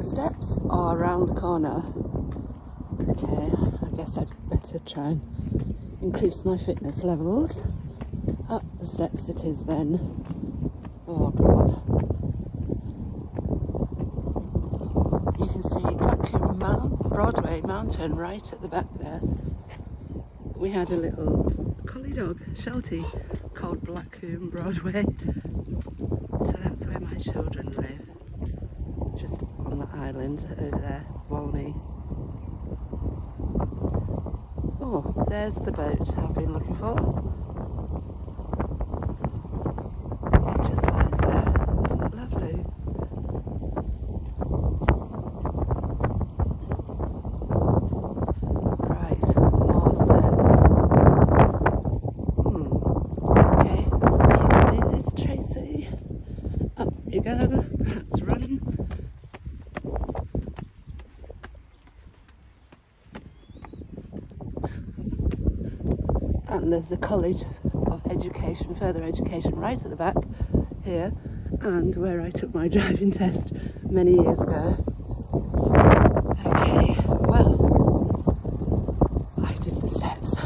the steps are around the corner. Okay, I guess I'd better try and increase my fitness levels. Up the steps it is then. Oh god. You can see Blackcomb Mount, Broadway Mountain right at the back there. We had a little collie dog, Sheltie, called Blackcomb Broadway. So that's where my children live. Island over there, Walney. Oh, there's the boat I've been looking for. It just lies there. Isn't it lovely? Right, more steps. Hmm. Okay, you can do this, Tracy. Up you go, perhaps run. And there's the College of Education, Further Education, right at the back here, and where I took my driving test many years ago. Okay, well, I did the steps.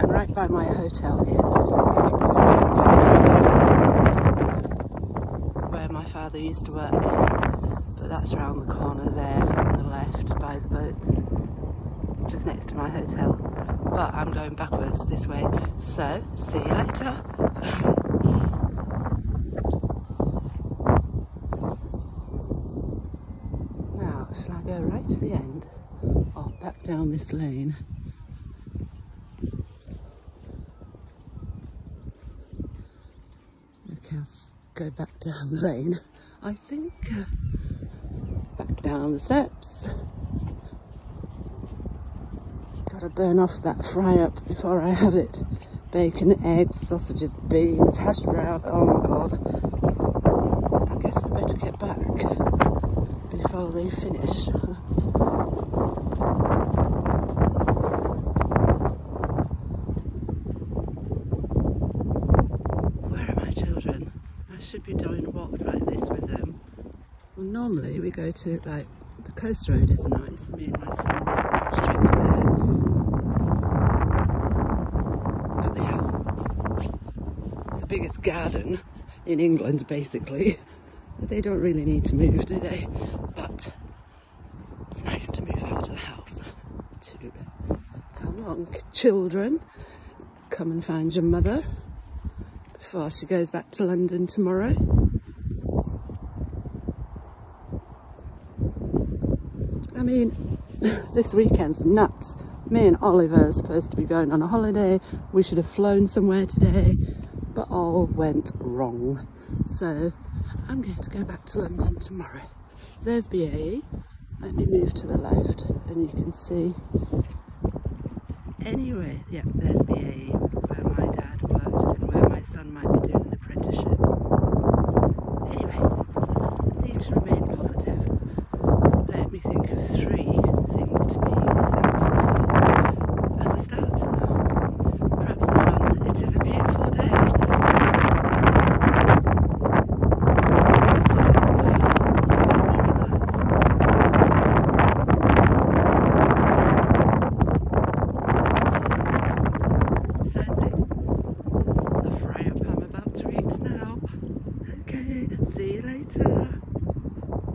and right by my hotel here, you can see where my father used to work that's around the corner there on the left by the boats just next to my hotel. But I'm going backwards this way. So see you later. Now shall I go right to the end? Or back down this lane? Okay I'll go back down the lane. I think uh, back down the steps. Gotta burn off that fry up before I have it. Bacon, eggs, sausages, beans, hash brown. Oh my god. I guess I better get back before they finish. Where are my children? I should be doing walks like this with them. Well, normally we go to like the coast road is nice. Me and my son did a trip there. But they have the biggest garden in England, basically. They don't really need to move, do they? But it's nice to move out of the house too. Come along, children. Come and find your mother before she goes back to London tomorrow. Mean, this weekend's nuts. Me and Oliver are supposed to be going on a holiday. We should have flown somewhere today, but all went wrong. So I'm going to go back to London tomorrow. There's BAE. Let me move to the left and you can see. Anyway, yeah, there's BAE, where my dad worked and where my son might